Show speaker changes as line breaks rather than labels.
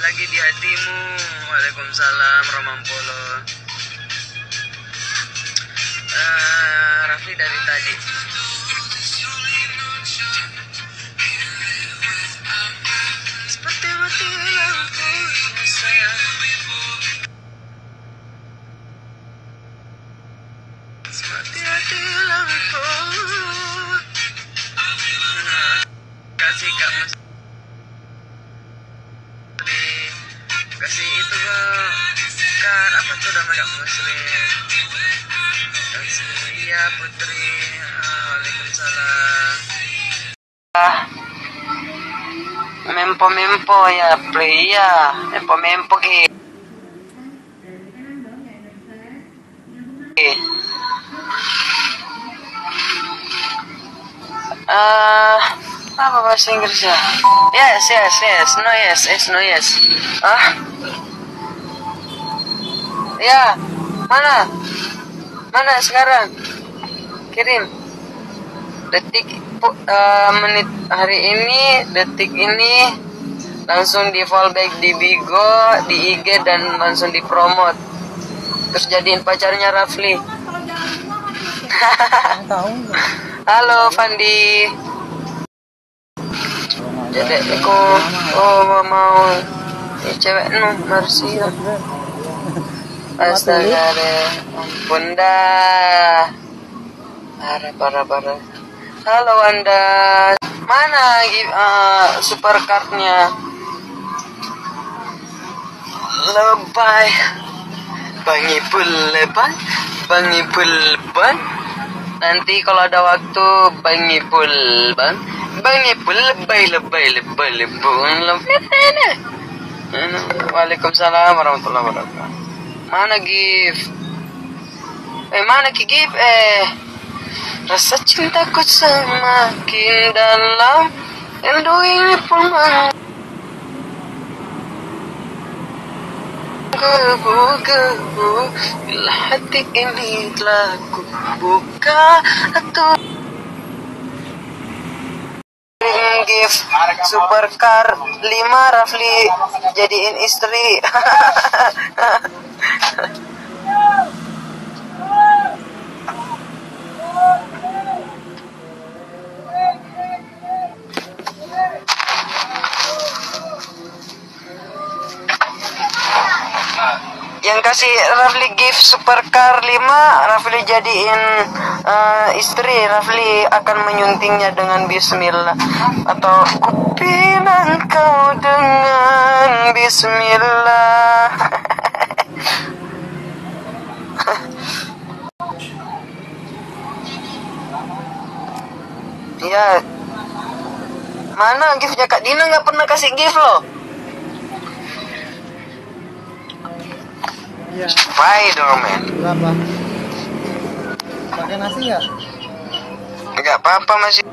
lagi di hatimu. Waalaikumsalam Romang Polo uh, eh, Rafli dari tadi. Kasih kak Mas. kasih itu kan apa tuh nama kak muslim kasih iya putri Ah, waalaikumsalam. Ah. Mempo mempo ya play ya mempo mempo ki. Ah, apa bahasa Inggrisnya? Yes, yes, yes, no yes, yes, no yes. Ah, ya, mana? Mana sekarang? Kirim. Detik eh, menit hari ini, detik ini langsung di fallback di Bigo, di IG dan langsung di promote. Terus jadiin pacarnya Rafli.
tahu
Halo Fandi. Jadi aku oh mau ini cewek nu Marsi. Astaga deh, ampun dah. Parah parah parah. Halo Anda, mana eh, supercardnya? Lebay, bangi lebay, bangi ban. Nanti kalau ada waktu bangi pul bang, bangi pul lebay lebay lebay lebay lebay. Waalaikumsalam warahmatullahi wabarakatuh. Mana gift? Eh mana ki gift? Eh rasa cintaku semakin dalam, rindu ini pun meng gebu-gebu Bila hati ini telah ku buka. Atau gift supercar 5 Rafli jadiin istri yang kasih Rafli gift supercar 5 Rafli jadiin eh, istri. Rafli akan menyuntingnya dengan bismillah. Atau kupinang kau dengan bismillah. Ya. Mana giftnya? Kak Dina nggak pernah kasih gift loh
iya.
Spiderman
berapa pakai nasi nggak?
Nggak apa-apa masih